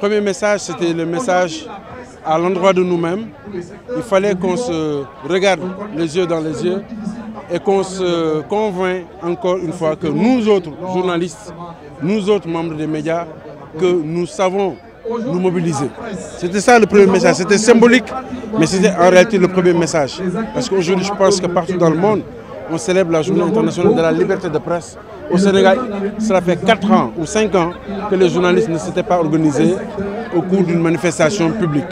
Premier message, c'était le message à l'endroit de nous-mêmes. Il fallait qu'on se regarde les yeux dans les yeux et qu'on se convainc encore une fois que nous autres journalistes, nous autres membres des médias, que nous savons nous mobiliser. C'était ça le premier message. C'était symbolique, mais c'était en réalité le premier message. Parce qu'aujourd'hui, je pense que partout dans le monde, on célèbre la journée internationale de la liberté de presse. Au Sénégal, cela fait 4 ans ou 5 ans que les journalistes ne s'étaient pas organisés au cours d'une manifestation publique.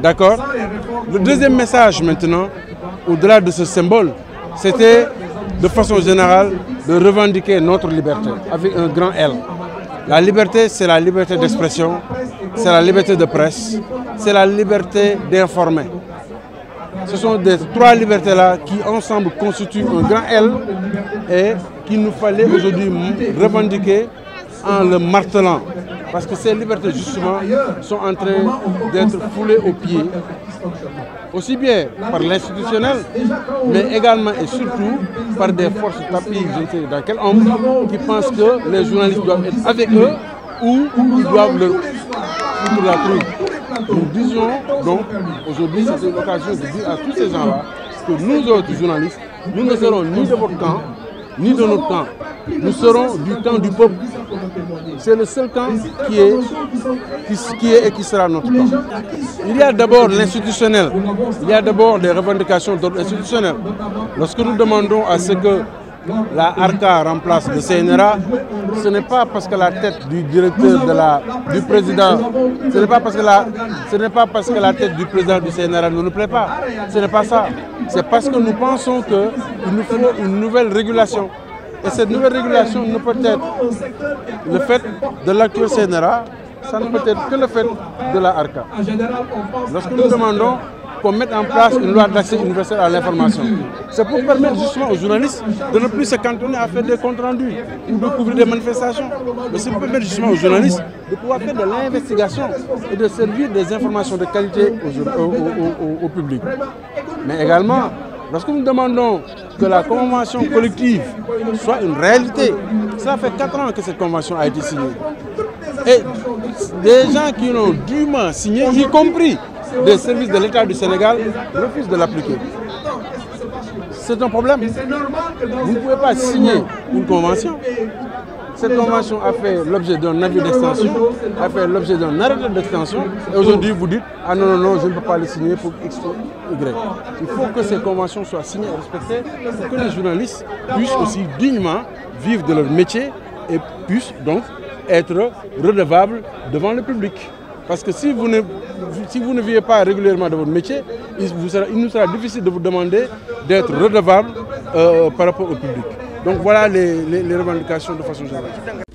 D'accord? Le deuxième message maintenant, au-delà de ce symbole, c'était de façon générale de revendiquer notre liberté avec un grand L. La liberté, c'est la liberté d'expression, c'est la liberté de presse, c'est la liberté d'informer. Ce sont des trois libertés-là qui ensemble constituent un grand L et qu'il nous fallait aujourd'hui revendiquer en le martelant. Parce que ces libertés, justement, sont en train d'être foulées aux pieds, aussi bien par l'institutionnel, mais également et surtout par des forces tapis, je ne sais dans quel homme, qui pensent que les journalistes doivent être avec eux ou ils doivent leur foutre la. Nous disons donc, aujourd'hui, c'est l'occasion de dire à tous ces gens-là que nous autres journalistes, nous ne serons ni de votre camp, ni de notre camp. Nous serons du camp du peuple. C'est le seul camp qui est, qui, est et qui sera notre camp. Il y a d'abord l'institutionnel. Il y a d'abord des revendications d'ordre institutionnel. Lorsque nous demandons à ce que la ARCA remplace le CNRA, ce n'est pas parce que la tête du directeur de la, du président, ce n'est pas parce que la, ce n'est pas parce que la tête du président du CNRA ne nous plaît pas. Ce n'est pas ça. C'est parce que nous pensons qu'il nous faut une nouvelle régulation. Et cette nouvelle régulation ne peut être le fait de l'actuel CNRA, ça ne peut être que le fait de la ARCA. Lorsque nous demandons qu'on mette en place une loi d'accès universel à l'information. C'est pour permettre justement aux journalistes de ne plus se cantonner à faire des comptes rendus ou de couvrir des manifestations. Mais c'est pour permettre justement aux journalistes de pouvoir faire de l'investigation et de servir des informations de qualité au, public. Mais également, lorsque nous demandons que la convention collective soit une réalité, ça fait 4 ans que cette convention a été signée. Et des gens qui l'ont dûment signée, y compris des services de l'État du Sénégal refusent de l'appliquer. C'est un problème. Vous ne pouvez pas signer une convention. Cette convention a fait l'objet d'un avis d'extension, a fait l'objet d'un arrêté d'extension. Et aujourd'hui, vous dites Ah non, non, non, je ne peux pas le signer pour X ou Y. Il faut que ces conventions soient signées et respectées pour que les journalistes puissent aussi dignement vivre de leur métier et puissent donc être redevables devant le public. Parce que si vous ne, si vous ne vivez pas régulièrement de votre métier, il, nous sera difficile de vous demander d'être redevable euh, par rapport au public. Donc voilà les, les revendications de façon générale.